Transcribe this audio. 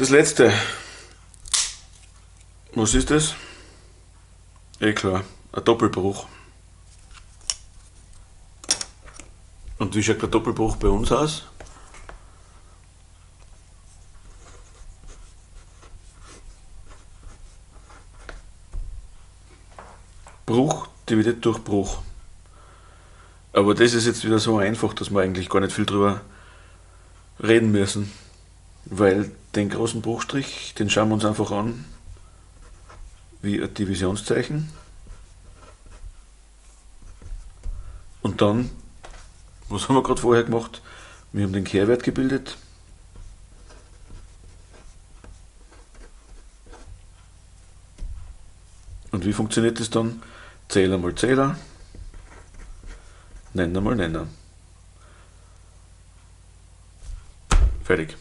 Das letzte. Was ist das? Eh klar, ein Doppelbruch. Und wie schaut der Doppelbruch bei uns aus? Bruch dividiert durch Bruch. Aber das ist jetzt wieder so einfach, dass wir eigentlich gar nicht viel drüber reden müssen. Weil den großen Bruchstrich, den schauen wir uns einfach an wie ein Divisionszeichen. Und dann, was haben wir gerade vorher gemacht? Wir haben den Kehrwert gebildet. Und wie funktioniert das dann? Zähler mal Zähler, Nenner mal Nenner. Fertig.